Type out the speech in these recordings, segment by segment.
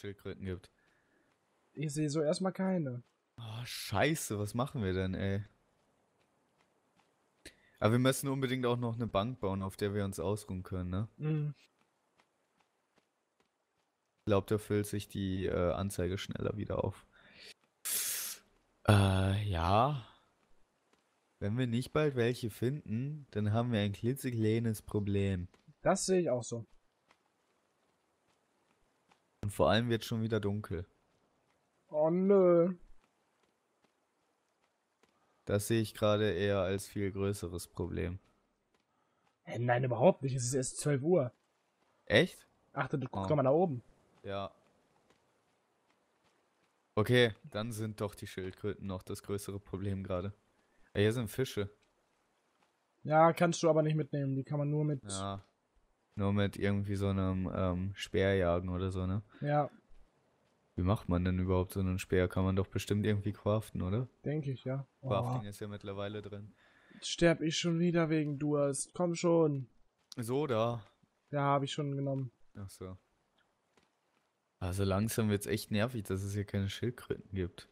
Schildkröten gibt. Ich sehe so erstmal keine. Oh, scheiße, was machen wir denn, ey? Aber wir müssen unbedingt auch noch eine Bank bauen, auf der wir uns ausruhen können, ne? Mhm. Ich glaube, da füllt sich die äh, Anzeige schneller wieder auf. Äh, ja. Wenn wir nicht bald welche finden, dann haben wir ein klitzekleines Problem. Das sehe ich auch so. Und vor allem wird schon wieder dunkel. Oh nö. Das sehe ich gerade eher als viel größeres Problem. Hä, nein, überhaupt nicht. Es ist erst 12 Uhr. Echt? Achte, du guck Oh. doch mal nach oben. Ja. Okay, dann sind doch die Schildkröten noch das größere Problem gerade. Ja, hier sind Fische. Ja, kannst du aber nicht mitnehmen. Die kann man nur mit. Ja. Nur mit irgendwie so einem ähm, Speer jagen oder so, ne? Ja, Wie macht man denn überhaupt so einen Speer? Kann man doch bestimmt irgendwie craften, oder? denke ich, ja. Oh, Crafting ist ja mittlerweile drin. jetzt sterb ich schon wieder wegen Durst. Komm schon. So, da. Ja, habe ich schon genommen. Ach so. Also langsam wird's echt nervig, dass es hier keine Schildkröten gibt.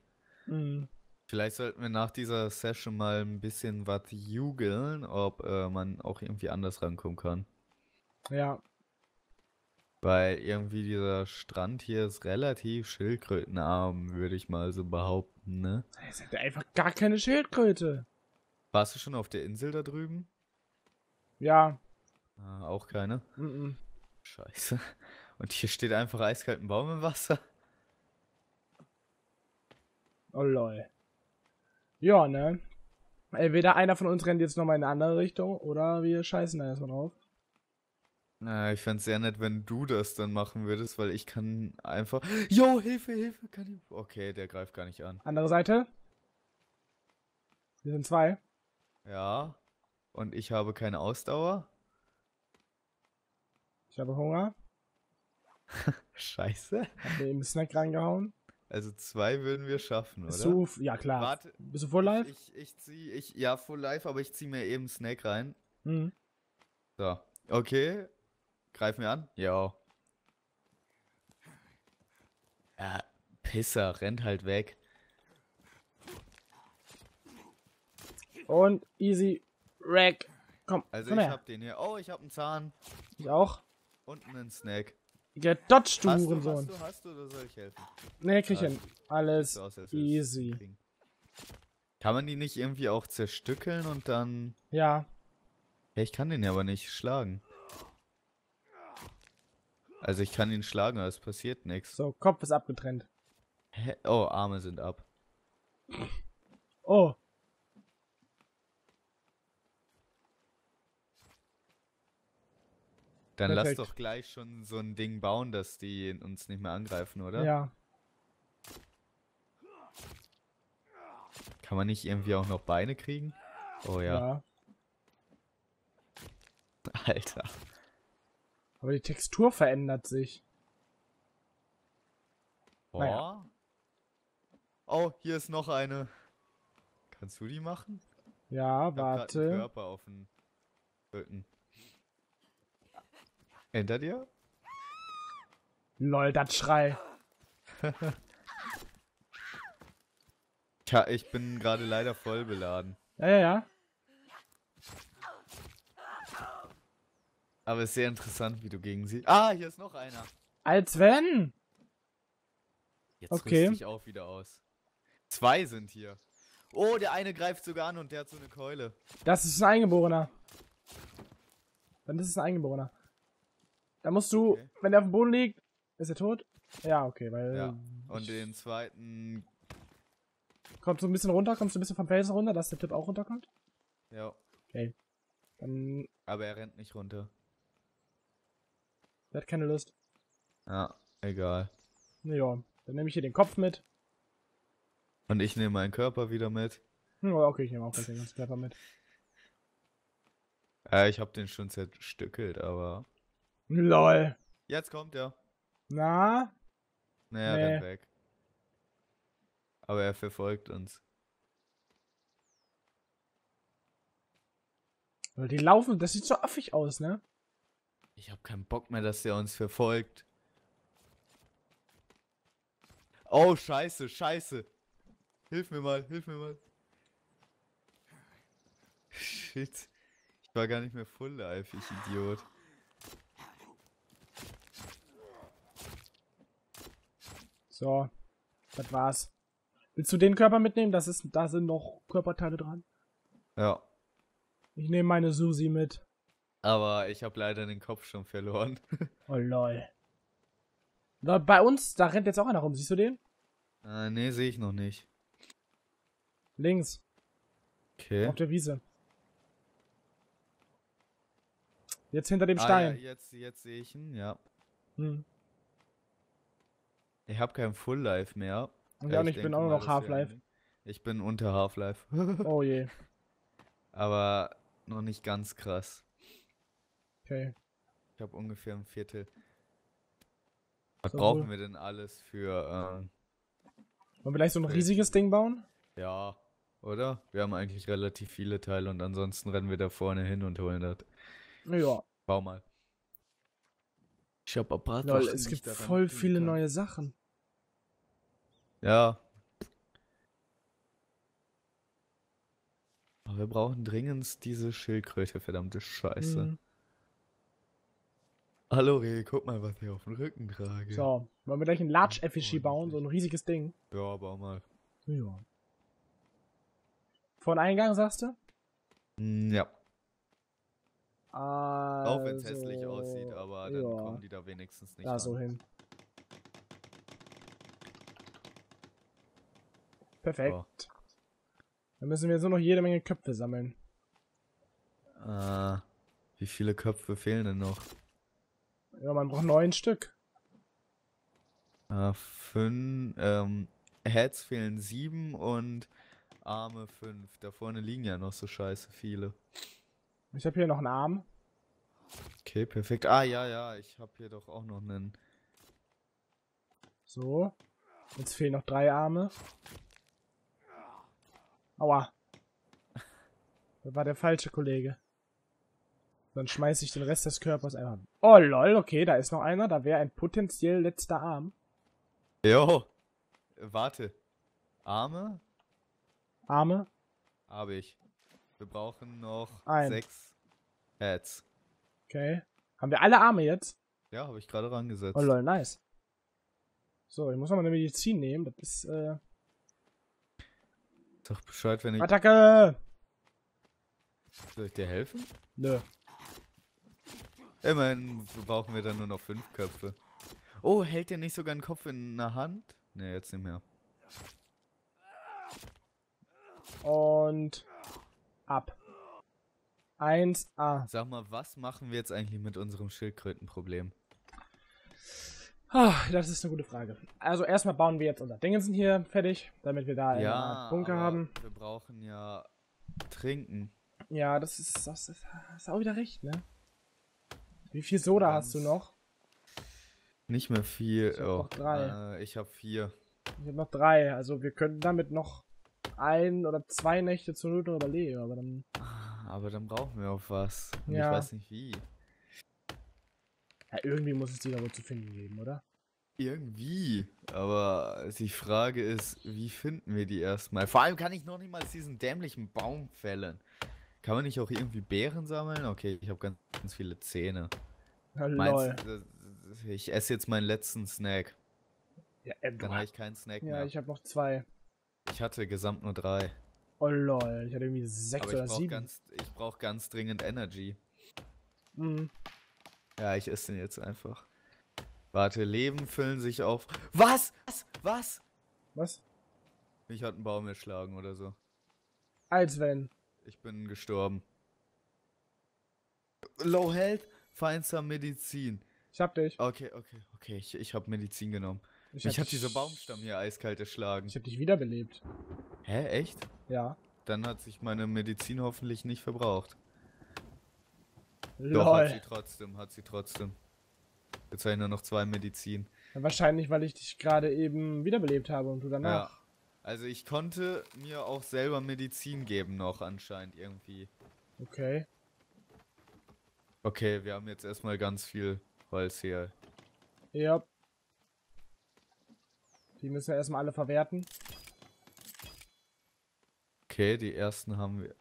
Mhm. Vielleicht sollten wir nach dieser Session mal ein bisschen was jugeln, ob äh, man auch irgendwie anders rankommen kann. Ja, Weil irgendwie dieser Strand hier ist relativ schildkrötenarm, würde ich mal so behaupten, ne? es hat einfach gar keine Schildkröte. Warst du schon auf der Insel da drüben? Ja. Ah, auch keine? Mhm. Scheiße. Und hier steht einfach eiskalt ein Baum im Wasser. Oh lol. Ja, ne? Entweder einer von uns rennt jetzt nochmal in eine andere Richtung oder wir scheißen da erstmal drauf. Na, ich fänd's sehr nett, wenn du das dann machen würdest, weil ich kann einfach. Jo, Hilfe, Hilfe, kann ich. Okay, der greift gar nicht an. Andere Seite. Wir sind zwei. Ja. Und ich habe keine Ausdauer. Ich habe Hunger. Scheiße. Hab mir eben Snack reingehauen. Also zwei würden wir schaffen, oder? Du. Ja, klar. Warte. Bist du full live? Ich, ich zieh, ich, ja, full live, aber ich zieh mir eben Snake rein. Mhm. So. Okay. Greif mir an. Ja. Ja, Pisser, rennt halt weg. Und easy. Rack. Komm, Also komm ich her. hab den hier. Oh, ich hab einen Zahn. Ich auch. Und einen Snack. Gedodged, du Hurensohn. hast du, hast du, oder soll ich helfen? Nee, krieg ich hin. Alles So easy. kriegen. Kann man die nicht irgendwie auch zerstückeln und dann... Ja. Ja, ich kann den ja aber nicht schlagen. Also ich kann ihn schlagen, aber es passiert nichts. So, Kopf ist abgetrennt. Hä? Oh, Arme sind ab. Oh. Dann lass Perfekt. doch gleich schon so ein Ding bauen, dass die uns nicht mehr angreifen, oder? Ja. Kann man nicht irgendwie auch noch Beine kriegen? Oh ja. ja. Alter. Aber die Textur verändert sich. Oh. Naja. Oh, hier ist noch eine. Kannst du die machen? Ja, Ich hab grad einen warte. Körper auf den Rücken. Hinter dir? Lol, das Schrei. Tja, ich bin gerade leider voll beladen. Ja, ja, ja. Aber es ist sehr interessant, wie du gegen sie. Ah, hier ist noch einer. Als wenn. Jetzt Okay. ich auch wieder aus. Zwei sind hier. Oh, der eine greift sogar an und der hat so eine Keule. Das ist ein Eingeborener. Dann ist es ein Eingeborener. Da musst du, Okay. wenn der auf dem Boden liegt, ist er tot? Ja, okay, weil. Ja. Und den zweiten. Kommst du ein bisschen runter, kommst du ein bisschen vom Felsen runter, dass der Typ auch runterkommt? Ja. Dann. Aber er rennt nicht runter. Der hat keine Lust. Ja, egal. Ja, dann nehme ich hier den Kopf mit. Und ich nehme meinen Körper wieder mit. Hm, okay, ich nehme auch den ganzen Körper mit. Äh, ich habe den schon zerstückelt, aber. LOL. Jetzt kommt er. Na? Naja, Nee. rennt weg. Aber er verfolgt uns. Die laufen, das sieht so affig aus, ne? Ich habe keinen Bock mehr, dass der uns verfolgt. Oh, scheiße, scheiße. Hilf mir mal, hilf mir mal. Shit. Ich war gar nicht mehr full life, ich Idiot. So, das war's. Willst du den Körper mitnehmen? Das ist, da sind noch Körperteile dran. Ja. Ich nehme meine Susi mit. Aber ich habe leider den Kopf schon verloren. Oh lol. Bei uns, da rennt jetzt auch einer rum. Siehst du den? äh, nee, sehe ich noch nicht. Links, Okay. auf der Wiese. Jetzt hinter dem Ah, ja, Stein. jetzt, jetzt sehe ich ihn, ja. Hm. Ich habe kein Full Life mehr. Und ja, und ich bin auch mal, noch Half-Life. Ich bin unter Half-Life. Oh je. Aber noch nicht ganz krass. Okay. Ich habe ungefähr ein Viertel. Was So, brauchen wo- wir denn alles für, Wollen wir gleich so ein riesiges Ding bauen? ja, oder? Wir haben eigentlich relativ viele Teile und ansonsten rennen wir da vorne hin und holen das. Ja. Bau mal. Ich hab aber Lol, es gibt voll viele neue Sachen. Ja. Aber wir brauchen dringend diese Schildkröte, verdammte Scheiße. Mhm. Hallo Reh, guck mal, was ich auf dem Rücken trage. So, wollen wir gleich ein Large Effigy bauen? So ein riesiges Ding. Ja, bau mal. Ja. Vor den Eingang, sagst du? Mm, Ja, Also, auch wenn es hässlich aussieht, aber dann ja. kommen die da wenigstens nicht Da ran. so hin. Perfekt. Dann müssen wir jetzt nur noch jede Menge Köpfe sammeln. Äh, wie viele Köpfe fehlen denn noch? Ja, man braucht neun Stück. Äh, fünf, ähm, Heads fehlen sieben und Arme fünf. Da vorne liegen ja noch so scheiße viele. Ich habe hier noch einen Arm. Okay, perfekt. Ah, ja, ja, ich habe hier doch auch noch einen. So. Jetzt fehlen noch drei Arme. Aua. Das war der falsche Kollege. Dann schmeiße ich den Rest des Körpers einfach. Oh lol, okay, da ist noch einer. Da wäre ein potenziell letzter Arm. Jo, warte. Arme Arme. habe ich. Wir brauchen noch Ein. sechs Heads. Okay. Haben wir alle Arme jetzt? Ja, habe ich gerade rangesetzt. Oh lol, nice. So, ich muss noch mal eine Medizin nehmen. Das ist, äh. Sag Bescheid, wenn ich. Attacke! Soll ich dir helfen? Nö. Immerhin brauchen wir dann nur noch fünf Köpfe. Oh, hält der nicht sogar einen Kopf in der Hand? Ne, jetzt nicht mehr. Und. Ab. Eins, A. Sag mal, was machen wir jetzt eigentlich mit unserem Schildkrötenproblem? Ah, das ist eine gute Frage. Also erstmal bauen wir jetzt unser Dingensen hier fertig, damit wir da ja, Art Bunker haben. wir brauchen ja trinken. Ja, das ist, das ist, das ist auch wieder recht, ne? Wie viel Soda hast du noch? Nicht mehr viel. Ich hab oh, noch drei. Äh, ich habe vier. Ich habe noch drei. Also wir könnten damit noch ein oder zwei Nächte zur Not überleben, aber dann. Aber dann brauchen wir auch was. Und Ja. Ich weiß nicht wie. Ja, irgendwie muss es die da wohl zu finden geben, oder? Irgendwie. Aber die Frage ist, wie finden wir die erstmal? Vor allem kann ich noch nicht mal diesen dämlichen Baum fällen. Kann man nicht auch irgendwie Beeren sammeln? Okay, ich habe ganz, ganz viele Zähne. Ja. Meinst ich esse jetzt meinen letzten Snack. Ja, äh, Dann habe ich keinen Snack ja mehr. ich habe noch zwei. Ich hatte gesamt nur drei. Oh lol, ich hatte irgendwie sechs Aber ich oder brauche sieben. ganz, ich brauch ganz dringend Energy. Mhm. Ja, ich esse den jetzt einfach. Warte, Leben füllen sich auf. Was? Was? Was? Was? Mich hat ein Baum erschlagen oder so. Als wenn. Ich bin gestorben. Low Health, feinster Medizin. Ich hab dich. Okay, okay, okay. Ich, ich habe Medizin genommen. Ich Mich hab dich- Baumstamm hier eiskalt erschlagen. Ich hab dich wiederbelebt. Hä, echt? Ja. Dann hat sich meine Medizin hoffentlich nicht verbraucht. Doch, Lol. hat sie trotzdem, hat sie trotzdem. Jetzt habe ich nur noch zwei Medizin. Ja, wahrscheinlich, weil ich dich gerade eben wiederbelebt habe und du Ja. Also ich konnte mir auch selber Medizin geben noch anscheinend irgendwie. Okay. Okay, wir haben jetzt erstmal ganz viel Holz hier. Ja. Die müssen wir erstmal alle verwerten. Okay, die ersten haben wir.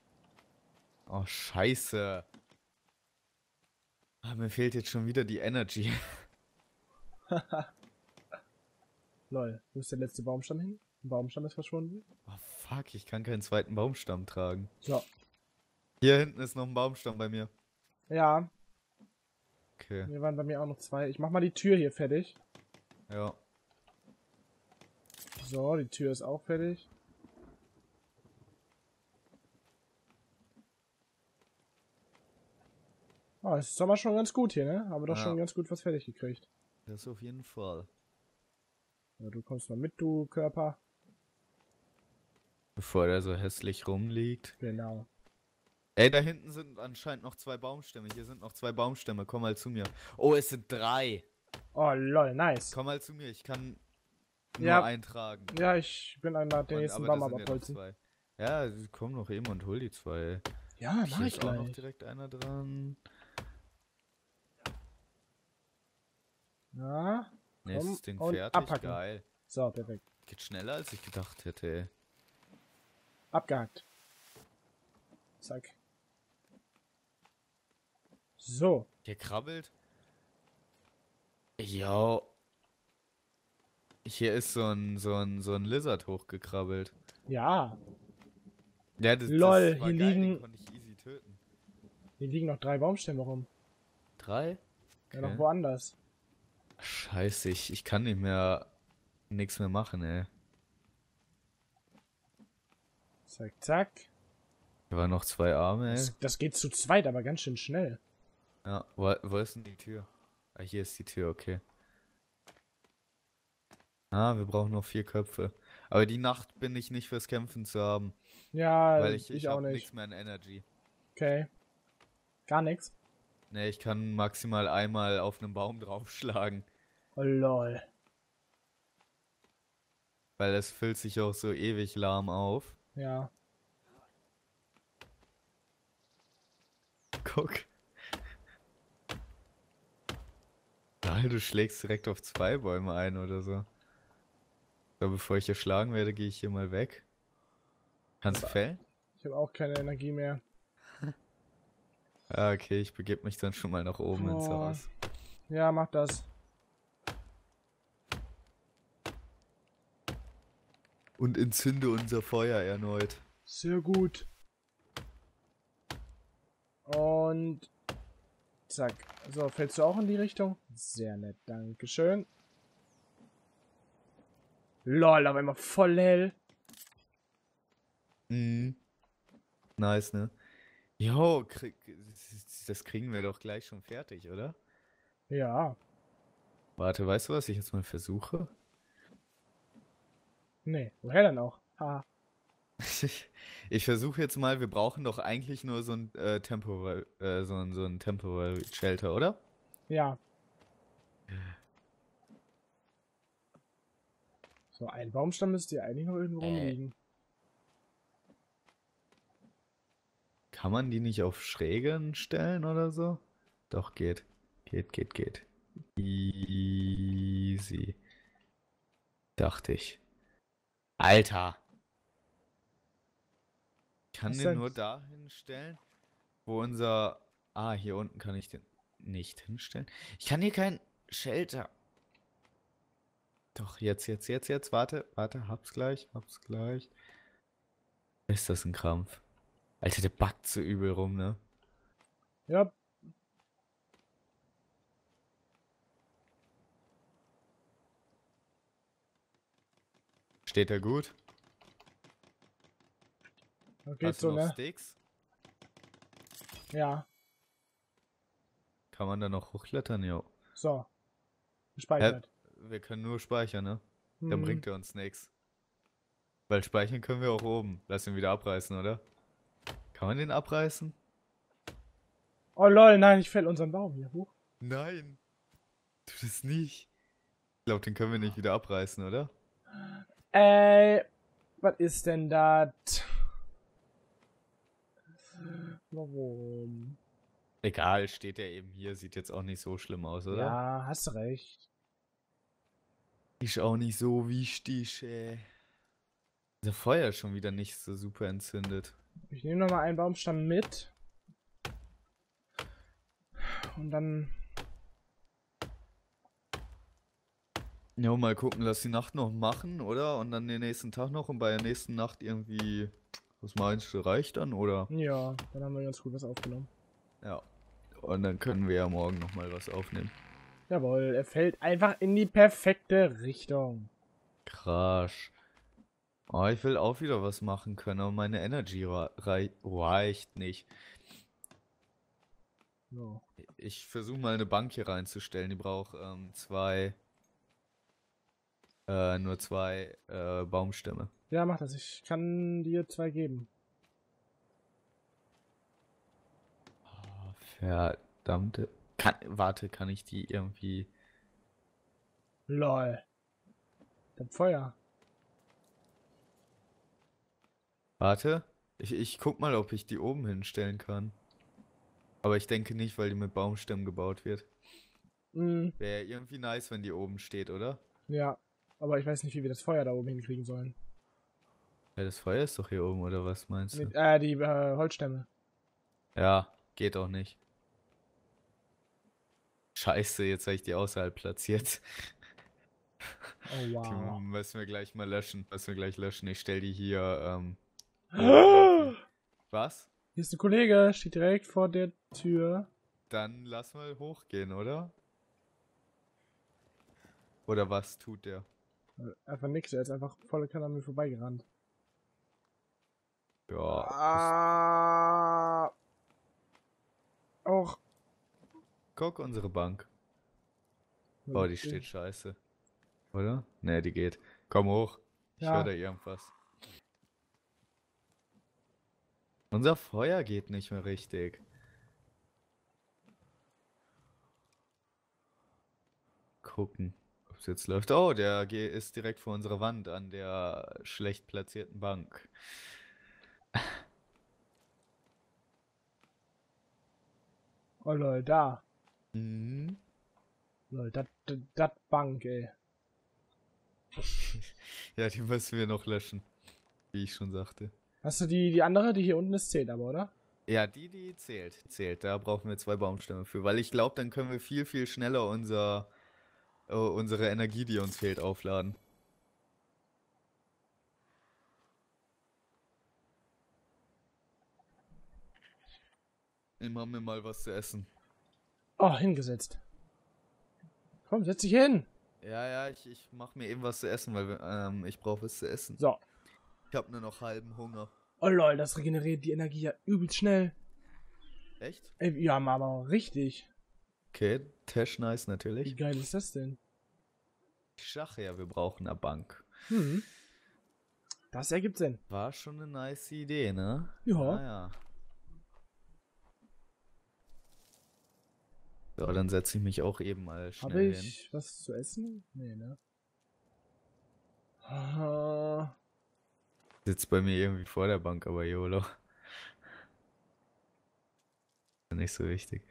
Oh, scheiße. Ah, mir fehlt jetzt schon wieder die Energy. Lol, wo ist der letzte Baumstamm hin? Ein Baumstamm ist verschwunden. Oh, fuck, ich kann keinen zweiten Baumstamm tragen. So. Hier hinten ist noch ein Baumstamm bei mir. Ja, Okay, hier waren bei mir auch noch zwei. Ich mach mal die Tür hier fertig. ja. So, die Tür ist auch fertig. Oh, es ist aber schon ganz gut hier, ne? Aber doch Ja. schon ganz gut was fertig gekriegt. Das auf jeden Fall. Ja, du kommst mal mit, du Körper. Bevor der so hässlich rumliegt. Genau. Ey, da hinten sind anscheinend noch zwei Baumstämme. Hier sind noch zwei Baumstämme. Komm mal zu mir. Oh, es sind drei. Oh, lol, nice. Komm mal zu mir. Ich kann nur Ja. eintragen. Ja, ich bin an der nächsten Baum aber ja. Ja, komm noch eben und hol die zwei. Ja, mach ich ist auch noch gleich. direkt einer dran. Ja, Nächstes Ding und fertig. abhacken. Geil. so, perfekt. Geht schneller als ich gedacht hätte. ey. Abgehakt. Zack. So. Hier krabbelt. Jo. Hier ist so ein, so ein, so ein Lizard hochgekrabbelt. Ja, Ja, das, Lol, das war hier geil, liegen- konnte ich easy töten. hier liegen noch drei Baumstämme rum. Drei? Ja, noch Okay. woanders. Scheiße, ich, ich kann nicht mehr nichts mehr machen, ey. Zack, zack. Hier waren noch zwei Arme, ey. Das, das geht zu zweit, aber ganz schön schnell. Ja, wo, wo ist denn die Tür? Ah, hier ist die Tür, okay. Ah, wir brauchen noch vier Köpfe. Aber die Nacht bin ich nicht fürs Kämpfen zu haben, Ja, weil ich, ich, ich, auch hab nicht. nichts mehr an Energy. Okay. Gar nichts. Ne, ich kann maximal einmal auf einen Baum draufschlagen, Oh lol. weil es füllt sich auch so ewig lahm auf. Ja. Guck. Nein, du schlägst direkt auf zwei Bäume ein oder so. So, bevor ich hier schlagen werde, gehe ich hier mal weg. Kannst du fällen? Ich habe auch keine Energie mehr. Ah, okay, ich begebe mich dann schon mal nach oben ins Oh. Haus. Ja, mach das. Und entzünde unser Feuer erneut. Sehr gut. Und zack. So, fällst du auch in die Richtung? Sehr nett, dankeschön. Lol, aber immer voll hell. Mhm. Nice, ne? Jo, krieg, das kriegen wir doch gleich schon fertig, oder? Ja. Warte, weißt du, was ich jetzt mal versuche? Nee, woher denn auch? Ha. Ich versuche jetzt mal, wir brauchen doch eigentlich nur so ein äh, Temporary, äh, so ein, so ein Temporary Shelter, oder? Ja. So, ein Baumstamm müsste ja eigentlich noch irgendwo Äh. rumliegen. Kann man die nicht auf Schrägen stellen oder so? Doch, geht. Geht, geht, geht. Easy. Dachte ich. Alter. Ich kann Was den nur dahin stellen, wo unser... Ah, hier unten kann ich den nicht hinstellen. Ich kann hier kein Shelter. Doch, jetzt, jetzt, jetzt, jetzt. Warte, warte, hab's gleich, hab's gleich. Ist das ein Krampf? Alter, der backt so übel rum, ne? Ja, Steht er gut? geht Hast so, du noch ne? Sticks? Ja. Kann man da noch hochklettern? Jo. So. Gespeichert. Wir können nur speichern, ne? Dann Hm. bringt er uns nichts. Weil speichern können wir auch oben. Lass ihn wieder abreißen, oder? Kann man den abreißen? Oh lol, nein, ich fäll unseren Baum hier hoch. Nein. Tu das nicht. Ich glaube, den können wir nicht wieder abreißen, oder? Äh, was ist denn das? Warum? Egal, steht er eben hier. Sieht jetzt auch nicht so schlimm aus, oder? Ja, hast recht. Ist auch nicht so wichtig, ey. Der Feuer ist schon wieder nicht so super entzündet. Ich nehme noch mal einen Baumstamm mit. Und dann. Ja, mal gucken, lass die Nacht noch machen, oder? Und dann den nächsten Tag noch und bei der nächsten Nacht irgendwie. Was meinst du, reicht dann, oder? Ja, dann haben wir ganz gut was aufgenommen. Ja. Und dann können wir ja morgen nochmal was aufnehmen. Jawohl, er fällt einfach in die perfekte Richtung. Krass. Oh, ich will auch wieder was machen können, aber meine Energy rei reicht nicht. So. Ich versuche mal eine Bank hier reinzustellen. Die braucht ähm, zwei. Äh, nur zwei äh, Baumstämme. Ja, mach das. Ich kann dir zwei geben. Oh, verdammte. Kann, warte, kann ich die irgendwie. Lol. Das Feuer. Warte. Ich, ich guck mal, ob ich die oben hinstellen kann. Aber ich denke nicht, weil die mit Baumstämmen gebaut wird. Mm, Wäre irgendwie nice, wenn die oben steht, oder? ja. Aber ich weiß nicht, wie wir das Feuer da oben hinkriegen sollen. Ja, das Feuer ist doch hier oben, oder was meinst du? Mit, äh, die äh, Holzstämme. Ja, geht auch nicht. Scheiße, jetzt habe ich die außerhalb platziert. Oh Die wow. müssen wir gleich mal löschen. Müssen wir gleich löschen. Ich stell die hier, ähm. Hier Was? ist ein Kollege, steht direkt vor der Tür. Dann lass mal hochgehen, oder? Oder was tut der? Einfach nix, er ist einfach volle Kanne an mir vorbeigerannt. Ja. Ah. Auch. Guck, unsere Bank. Boah, die steht scheiße. Oder? Ne, die geht. Komm hoch. Ich Ja. höre da irgendwas. Unser Feuer geht nicht mehr richtig. Gucken, ob es jetzt läuft. Oh, der ist direkt vor unserer Wand an der schlecht platzierten Bank. Oh lol, da. Mhm. Lol, dat, dat, dat Bank, ey. Ja, die müssen wir noch löschen. Wie ich schon sagte. Hast du die, die andere, die hier unten ist, zählt aber, oder? Ja, die, die zählt. Zählt. Da brauchen wir zwei Baumstämme für. Weil ich glaube, dann können wir viel, viel schneller unser, äh, unsere Energie, die uns fehlt, aufladen. Immer mir mal was zu essen. Oh, hingesetzt. Komm, setz dich hin. Ja, ja, ich, ich mach mir eben was zu essen, weil ähm, ich brauche was zu essen. So. Ich habe nur noch halben Hunger. Oh lol, das regeneriert die Energie ja übelst schnell. Echt? Ey, ja, Mama, richtig. Okay, Tash nice Wie natürlich. geil ist das denn? Ich sage ja, wir brauchen eine Bank. Hm. Das ergibt Sinn. War schon eine nice Idee, ne? Ja. Naja. So, dann setze ich mich auch eben mal schnell Habe hin. ich was zu essen? Nee, ne? Ah, Sitzt bei mir irgendwie vor der Bank, aber YOLO. Nicht so wichtig.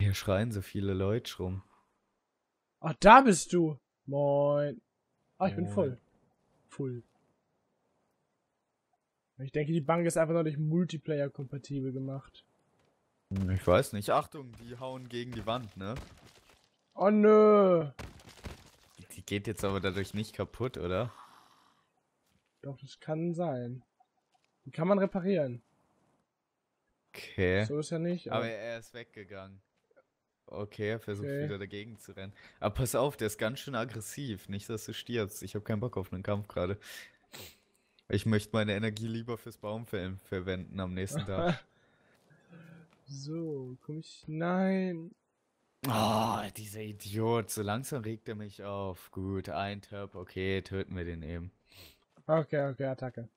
Hier schreien so viele Leute rum. Ach, da bist du. Moin. Ah, ich bin Moin. voll. Full. Ich denke, die Bank ist einfach noch nicht Multiplayer-kompatibel gemacht. Ich weiß nicht. Achtung, die hauen gegen die Wand, ne? Oh nö. Geht jetzt aber dadurch nicht kaputt, oder? Doch, das kann sein. Die kann man reparieren. Okay. So ist ja nicht. Aber er ist weggegangen. Okay, er versucht Okay. wieder dagegen zu rennen. Aber pass auf, der ist ganz schön aggressiv. Nicht, dass du stirbst. Ich habe keinen Bock auf einen Kampf gerade. Ich möchte meine Energie lieber fürs Baumfällen verwenden am nächsten Tag. so, komm ich. Nein. Oh, dieser Idiot. So langsam regt er mich auf. Gut, ein Tab. Okay, töten wir den eben. Okay, okay, Attacke.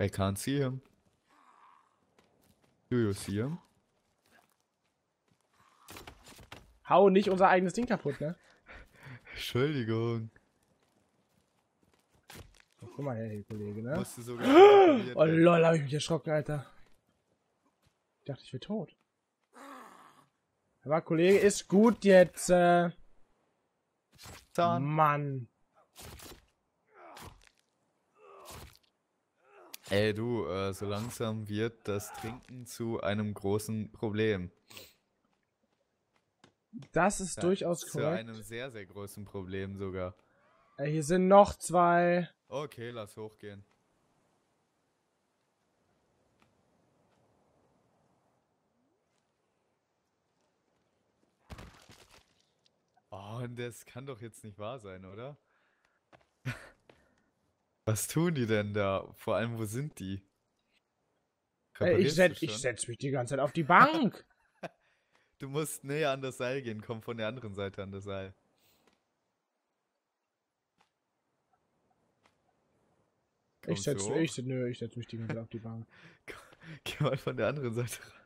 I can't see him. Do you see him? Hau nicht unser eigenes Ding kaputt, ne? Entschuldigung. Oh, guck mal her, Kollege, ne? Musste sogar Oh lol, hab ich mich erschrocken, Alter. Ich dachte, ich wäre tot. Aber Kollege, ist gut jetzt. Äh... Mann. Ey, du, äh, so langsam wird das Trinken zu einem großen Problem. Das ist Ja, durchaus Zu korrekt. einem sehr, sehr großen Problem sogar. Äh, hier sind noch zwei. Okay, lass hochgehen. Oh, und das kann doch jetzt nicht wahr sein, oder? Was tun die denn da? Vor allem, wo sind die? Äh, ich, du ich setz mich die ganze Zeit auf die Bank. Du musst näher an das Seil gehen, komm von der anderen Seite an das Seil. ich Kommst setz, ich, nö, ich setz mich die ganze Zeit auf die Bank. Geh mal von der anderen Seite ran.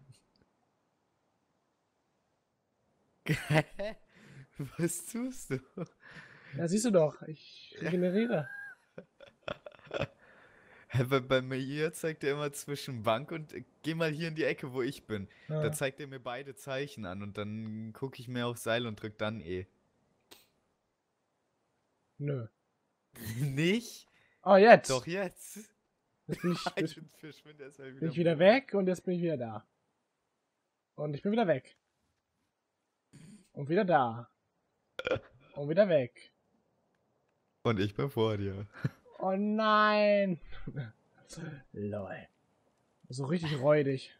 Was tust du? Ja, siehst du doch, ich regeneriere. Bei, bei mir zeigt er immer zwischen Bank und äh, geh mal hier in die Ecke, wo ich bin. Da Ja. zeigt er mir beide Zeichen an und dann gucke ich mir auf Seil und drück dann E. Nö. Nicht? Oh, jetzt. Doch jetzt. Jetzt bin ich, jetzt verschwindet erstmal bin ich wieder weg und jetzt bin ich wieder da. Und ich bin wieder weg. Und wieder da. Und wieder weg. Und ich bin vor dir. Oh nein. Lol. So richtig räudig.